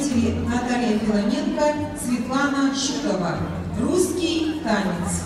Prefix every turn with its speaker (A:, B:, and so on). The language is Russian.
A: исполнители Наталья Филоненко, Светлана Шутова. Русский танец.